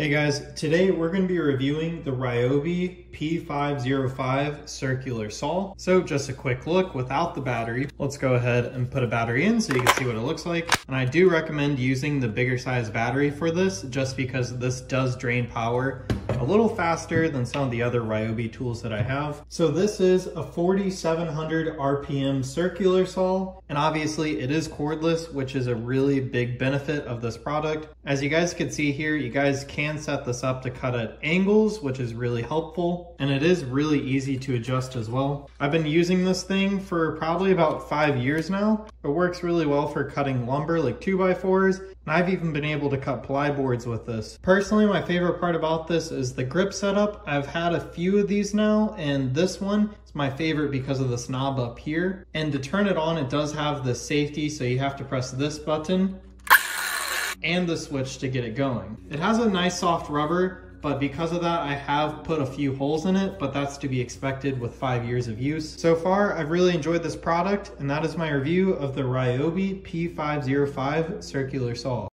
Hey guys, today we're going to be reviewing the Ryobi P505 circular saw. So just a quick look without the battery. Let's go ahead and put a battery in so you can see what it looks like. And I do recommend using the bigger size battery for this just because this does drain power a little faster than some of the other Ryobi tools that I have. So this is a 4700 RPM circular saw, and obviously it is cordless, which is a really big benefit of this product. As you guys can see here, you guys can set this up to cut at angles, which is really helpful, and it is really easy to adjust as well. I've been using this thing for probably about five years now. It works really well for cutting lumber like 2x4s, and I've even been able to cut ply boards with this. Personally, my favorite part about this is the grip setup. I've had a few of these now, and this one is my favorite because of this knob up here. And to turn it on, it does have the safety, so you have to press this button and the switch to get it going. It has a nice soft rubber, but because of that, I have put a few holes in it, but that's to be expected with five years of use. So far, I've really enjoyed this product, and that is my review of the Ryobi P505 circular saw.